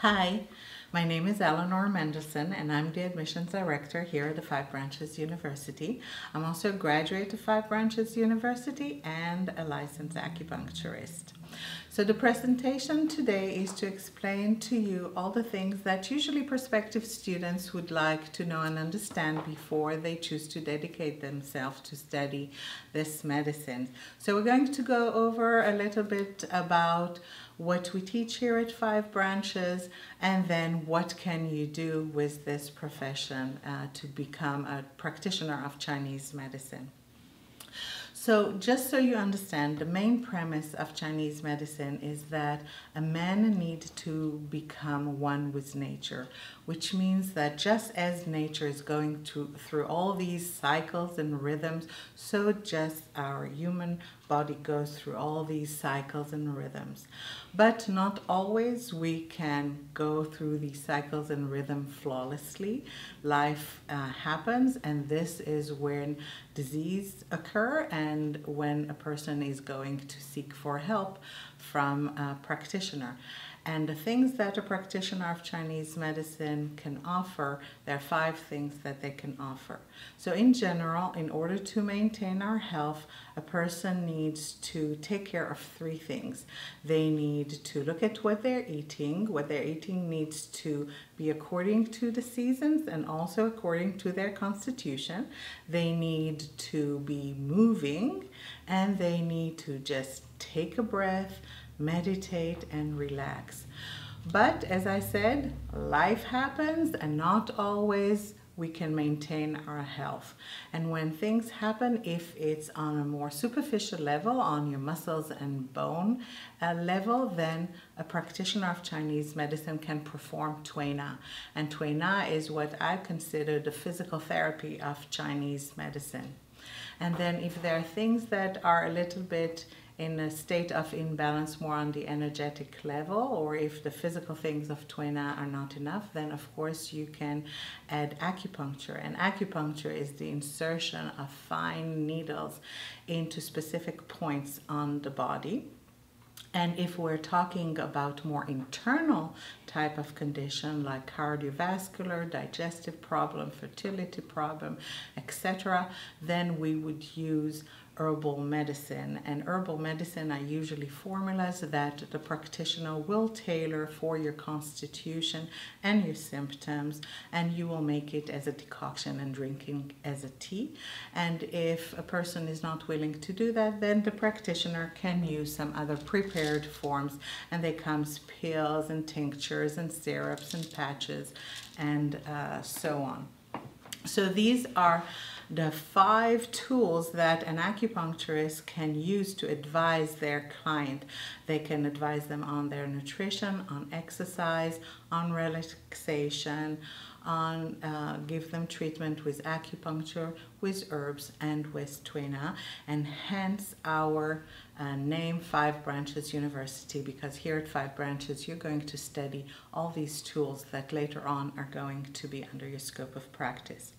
Hi, my name is Eleonor Mendelson and I'm the admissions director here at the Five Branches University. I'm also a graduate of Five Branches University and a licensed acupuncturist. So the presentation today is to explain to you all the things that usually prospective students would like to know and understand before they choose to dedicate themselves to study this medicine. So we're going to go over a little bit about what we teach here at Five Branches, and then what can you do with this profession uh, to become a practitioner of Chinese medicine. So just so you understand, the main premise of Chinese medicine is that a man needs to become one with nature, which means that just as nature is going to, through all these cycles and rhythms, so just our human body goes through all these cycles and rhythms. But not always we can go through these cycles and rhythm flawlessly. Life uh, happens and this is when disease occur and when a person is going to seek for help from a practitioner. And the things that a practitioner of Chinese medicine can offer, there are five things that they can offer. So in general, in order to maintain our health, a person needs to take care of three things. They need to look at what they're eating. What they're eating needs to be according to the seasons and also according to their constitution. They need to be moving and they need to just take a breath, meditate, and relax. But as I said, life happens and not always we can maintain our health. And when things happen, if it's on a more superficial level, on your muscles and bone uh, level, then a practitioner of Chinese medicine can perform Tui Na. And Tui Na is what I consider the physical therapy of Chinese medicine. And then if there are things that are a little bit in a state of imbalance more on the energetic level or if the physical things of Tui Na are not enough then of course you can add acupuncture and acupuncture is the insertion of fine needles into specific points on the body and if we're talking about more internal type of condition like cardiovascular, digestive problem, fertility problem, etc., then we would use herbal medicine. And herbal medicine are usually formulas that the practitioner will tailor for your constitution and your symptoms, and you will make it as a decoction and drinking as a tea. And if a person is not willing to do that, then the practitioner can use some other prepared forms, and they comes pills and tinctures and syrups and patches and uh, so on. So these are the five tools that an acupuncturist can use to advise their client. They can advise them on their nutrition, on exercise, on relaxation, on uh, give them treatment with acupuncture, with herbs, and with Tui Na, and hence our uh, name Five Branches University because here at Five Branches you're going to study all these tools that later on are going to be under your scope of practice.